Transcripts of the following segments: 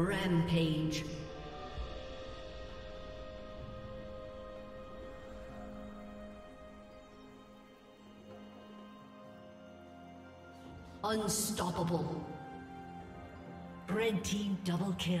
Rampage. Unstoppable. Red team double kill.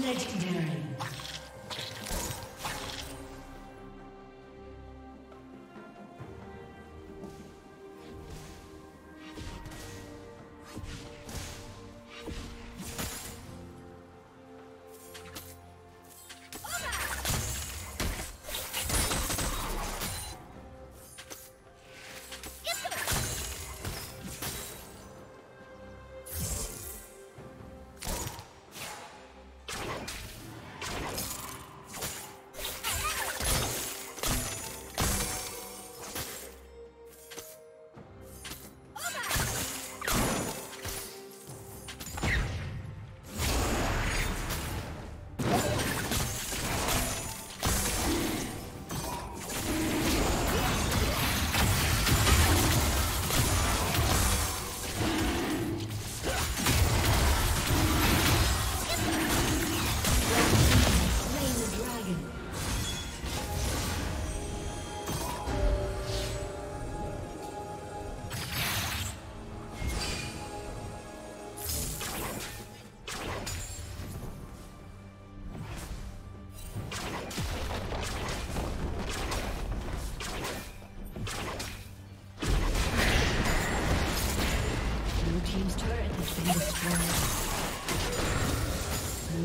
Legendary.